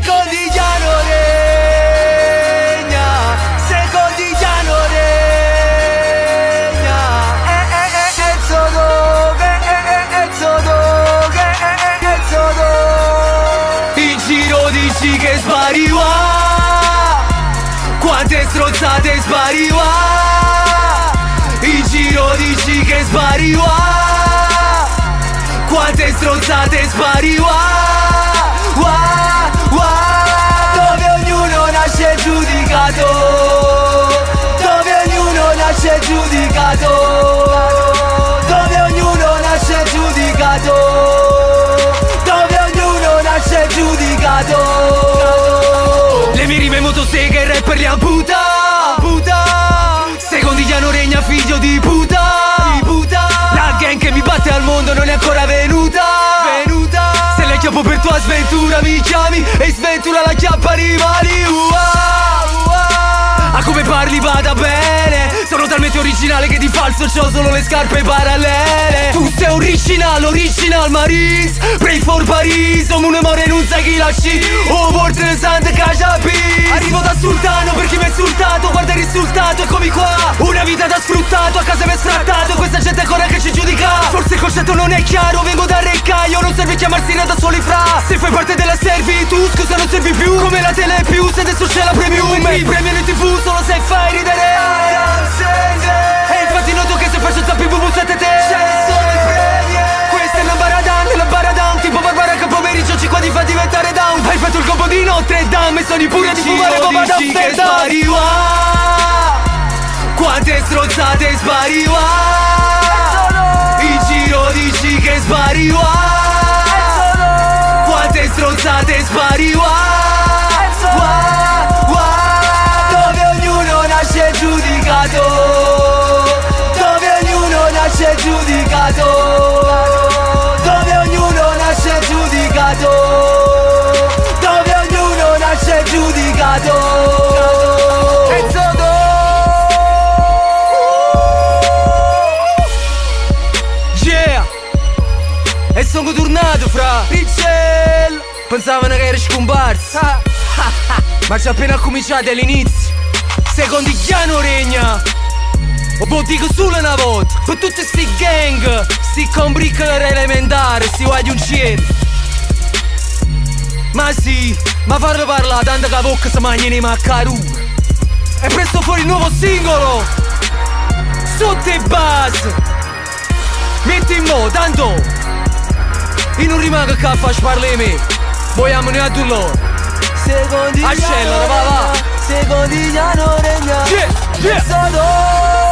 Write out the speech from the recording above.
Secondigliano regna Secondigliano regna. Eh eh eh Esodo Eh eh eh Esodo Eh eh eh giro dici che spariva Quante strozzate spariva In Quante strozzate spariva li amputa Puta. Secondigliano regna figlio di puta Di puta. La gang che mi batte al mondo non è ancora venuta Venuta. Se le chiappo per tua sventura mi chiami E sventura la chiappa rivali Ua, ua. A come parli vada bene. Sono talmente originale che di falso c'ho solo le scarpe parallele. Tu sei original, original Maris. Pray for Paris Om un more non sai chi lasci. Oh World Santa Kajabi Arrivo da sultano per chi mi ha insultato Guarda il risultato, eccomi qua. Una vita da sfruttato, a casa mi ha sfrattato Questa gente ancora che ci giudica. Forse il concetto non è chiaro, vengo da Reccaio Non serve chiamarsi da soli fra. Se fai parte della servitù, scusa non servi più. Come la tele più, se adesso c'è la premium. Mi premiano in tv solo se fai ridere Dame E sono pure di fumare bomba da Amsterdam. Quante strozzate spariva In giro dici che spariva Quante strozzate spariva E sono tornato fra Pixel Pensavano che eri scomparso. Ma c'è appena cominciato all'inizio. Secondigliano regna? O boh dico solo una volta. Per tutti sti gang Sti combriccoli elementari Sti di un cielo. Ma sì Ma farlo parlare tanto che la bocca si mangia nei maccaroni. E presto fuori il nuovo singolo. Sotto e base Metti in mo, tanto Io non rimango qua a far sparlare me Vogliamo noi a Secondi Accelera, va, va. Secondigliano regna Yeah, yeah.